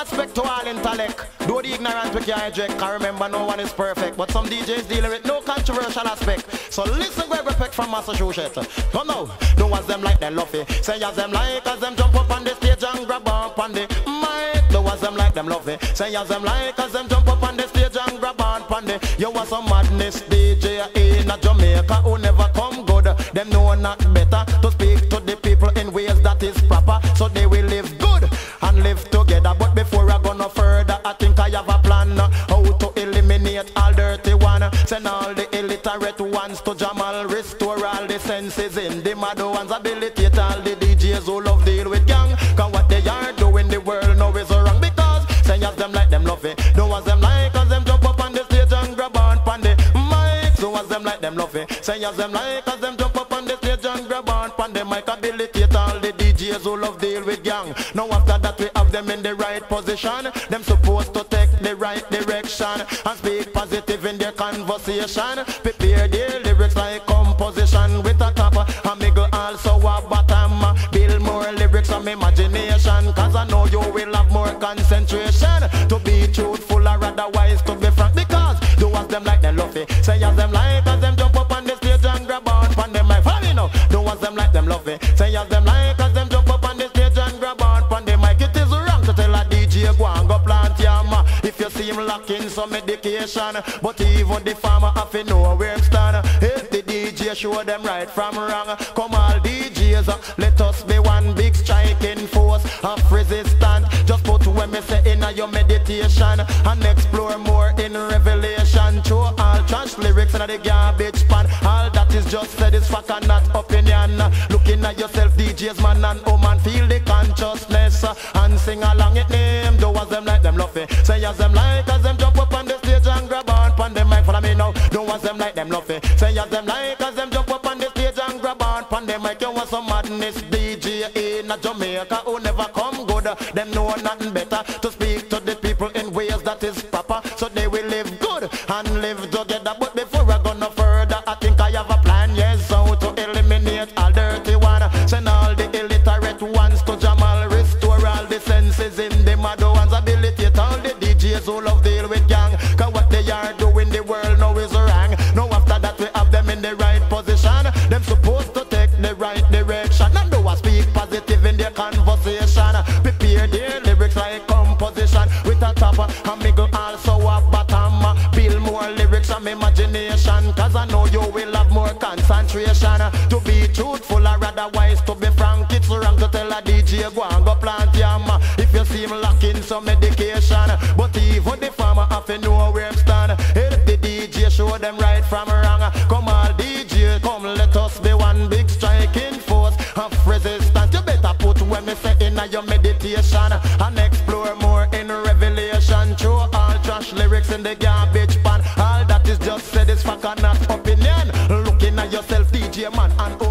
respect to all intellect. Do the ignorant we can't eject. I remember no one is perfect, but some DJs dealing with no controversial aspect. So listen, great respect from Massachusetts. No, no, do as them like they love it. Say as them like as them jump up on the stage and grab up on the mic. Do as them like them love it. Say as them like as them jump up on the stage and grab up on the. You want some madness DJ in a Jamaica who never come good. Them know not better to speak to the people in ways that is proper, so they will live before I go no further, I think I have a plan uh, how to eliminate all dirty one. Send all the illiterate ones to Jamal, restore all the senses in the mad ones, habilitate all the DJs who love deal with gang. Cause what they are doing, the world know is wrong because say as them like them love it. Don't want them like cause them jump up on the stage and grab on pan the mic. So as them like them love it. Say as them like cause them jump up on the stage and grab on pan the mic, love deal with gang. Now after that we have them in the right position. Them supposed to take the right direction and speak positive in their conversation. Prepare their lyrics like composition with a top and miggle also a bottom. Build more lyrics from imagination cause I know you will have more concentration to be truthful or otherwise to be frank because do as them like they love it. Say as them like as them jump up on the stage and grab on pan them like follow me now. Do as them like them love it. Say as them like if you see him lacking some medication. But even the farmer have to know where him stand. If the DJ show them right from wrong, come all DJs, uh, let us be one big striking force of resistance. Just put when me say in your meditation and explore more in revelation. Through all trash lyrics and the garbage pan. All that is just said is fact not opinion. Looking at yourself, DJs man and woman, feel the consciousness and sing along as them like as them jump up on the stage and grab on pan them mic. Follow me now. Do as them like them it. Say as them like as them jump up on the stage and grab on pan them mic. You want some madness DJ in a Jamaica who never come good. Them know nothing better to speak to the people in ways that is proper, so they will live good and live together. But the who love deal with gang. Cause what they are doing, the world know is wrong. Now after that we have them in the right position. Them supposed to take the right direction. And do I speak positive in their conversation. Prepare their lyrics like composition with a top and miggle also a bottom. Build more lyrics from imagination. Cause I know you will have more concentration. To be truthful or otherwise to be frank, it's wrong to tell a DJ go and go plant yam. If you seem lacking some medication, but even the farmer have to know where him stand. Help the DJ show them right from wrong. Come all DJ, come let us be one big striking force of resistance. You better put when me say in your meditation and explore more in revelation. Through all trash lyrics in the garbage pan. All that is just said is fact and not opinion. Looking at yourself, DJ man and